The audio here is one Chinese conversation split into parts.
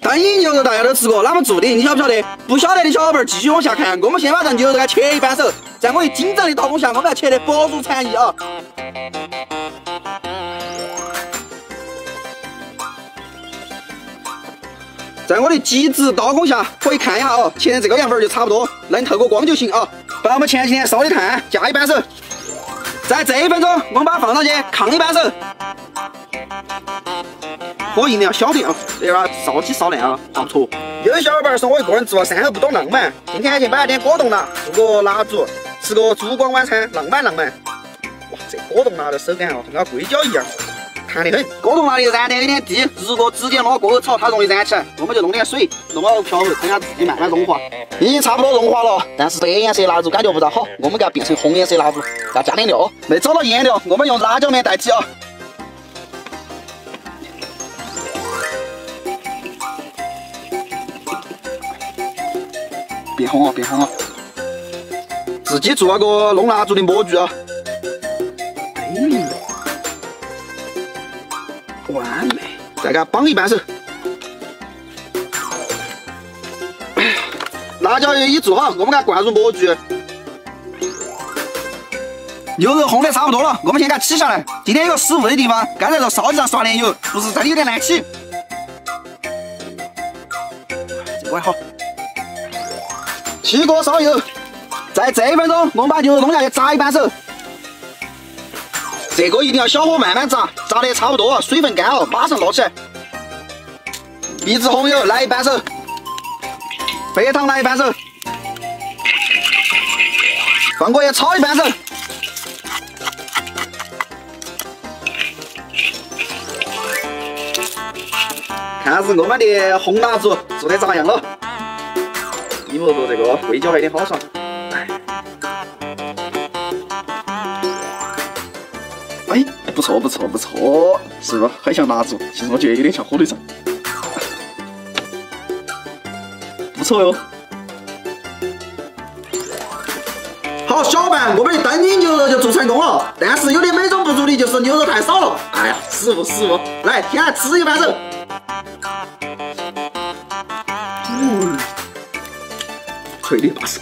灯影牛肉大家都吃过，啷么做的？你晓不晓得？不晓得的小伙伴继续往下看。我们先把这牛肉给切一半熟，在我一精湛的刀工下，我们要切得薄如蝉翼啊！在我的极致刀工下，可以看一下哦，切成这个样儿就差不多，能透过光就行啊。把我们前几天烧的炭加一半熟，在这一分钟，我们把它放上去炕一半熟。火一定要小点啊，别把烧起烧烂了，怕不错。有的小伙伴说我一个人做三后不懂浪漫，今天去买点果冻蜡，做个蜡烛，吃个烛光晚餐，浪漫浪漫。哇，这果冻蜡的手感哦，跟硅胶一样。弹得很，果冻那里燃点有点低，如果直接弄锅炒，它容易燃起来。我们就弄点水，弄到瓢后，等下自己慢慢融化。已经差不多融化了，但是白颜色蜡烛感觉不咋好，我们给它变成红颜色蜡烛，要加点料。没找到颜料，我们用辣椒面代替啊。别慌啊，别慌啊！自己做那个弄蜡烛的模具啊。完美，再给它绑一半手。辣椒油一做好，我们给它灌入模具。牛肉烘得差不多了，我们先给它起下来。今天有个失误的地方，刚才在烧鸡上刷点油，不是真的有点难起。这个还好。起锅烧油，在这一分钟，我们把牛肉弄下去炸一半熟。这个一定要小火慢慢炸，炸得差不多，水分干了，马上捞起来。秘制红油来一半手，白糖来一半手，放过去炒一半手。看下子我们的红蜡烛做的咋样了？一模和这个硅胶有点好耍。不错不错不错，是吧很像蜡烛？其实我觉得有点像火腿肠。不错哟。好，小伙伴，我们的灯影牛肉就做成功了。但是有点美中不足的就是牛肉太少了。哎呀，失误失误！来，天来吃一半肉。嗯，脆的巴适。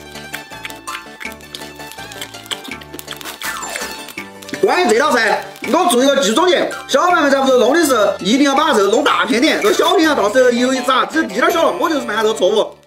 关于这道菜。我做一个技术总结，小伙伴们在屋头弄的时候，一定要把肉弄大片点，这小片啊，到时候油一炸，只有滴点小了，我就是犯了这个错误。